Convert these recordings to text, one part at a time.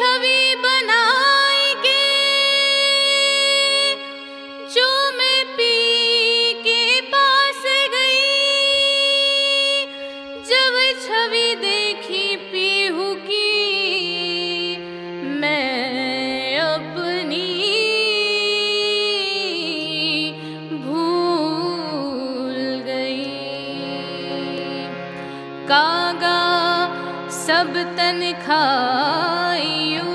छवि बनाई के, जो मैं पी के पास गई। जब छवि देखी पीहू की, मैं अपनी भूल गई। कागा सब तन खाइयो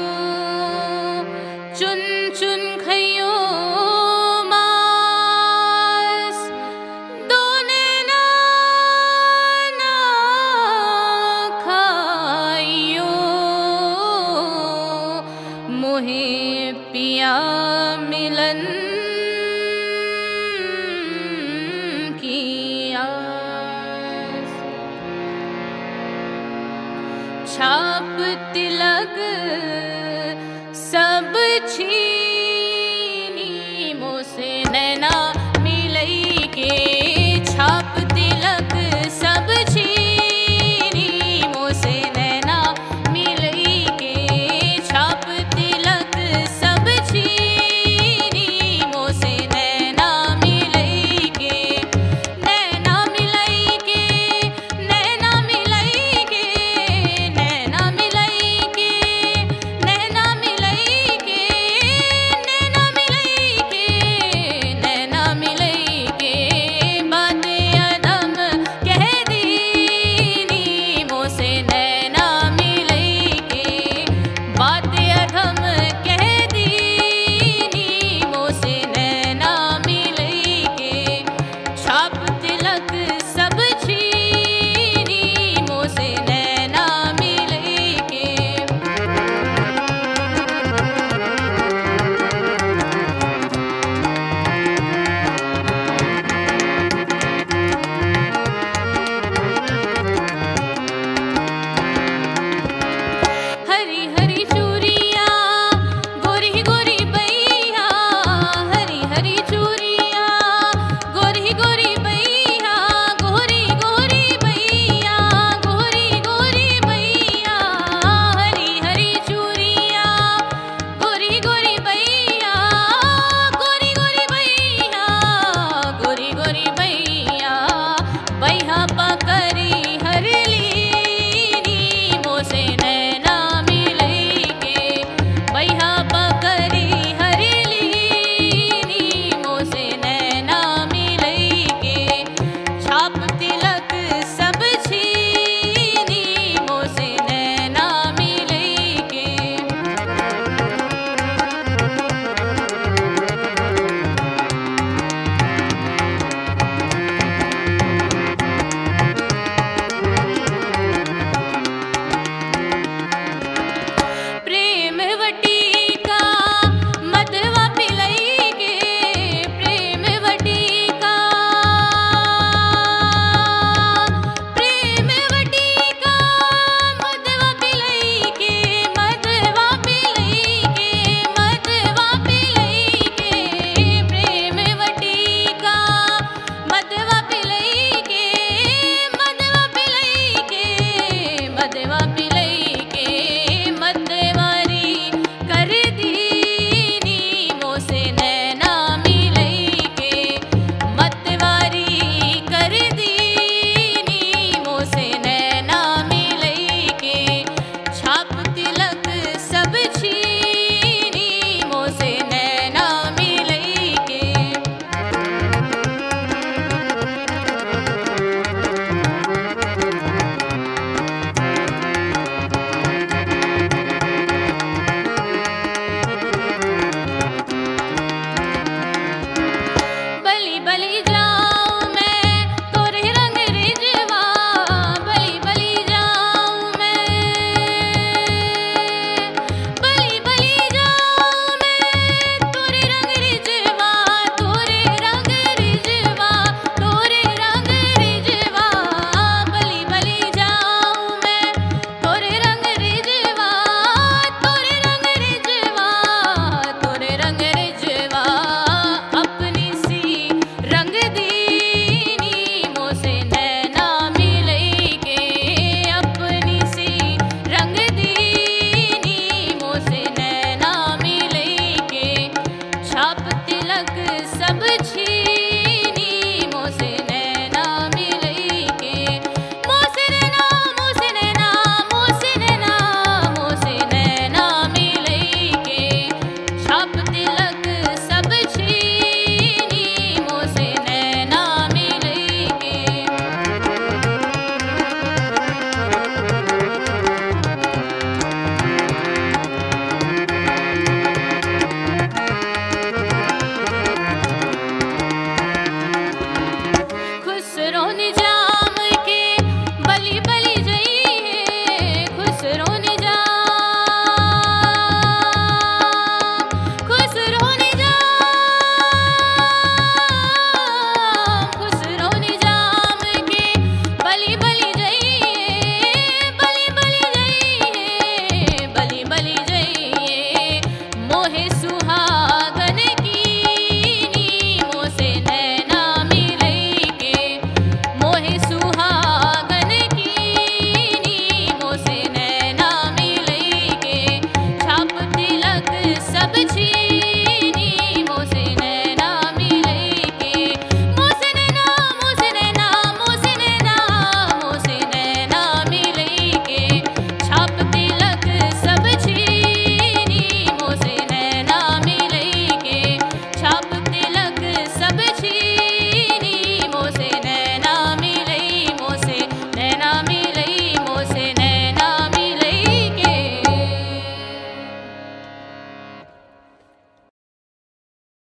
चुन चुन खइयो मास दोने पिया मिलन तिलक सब छी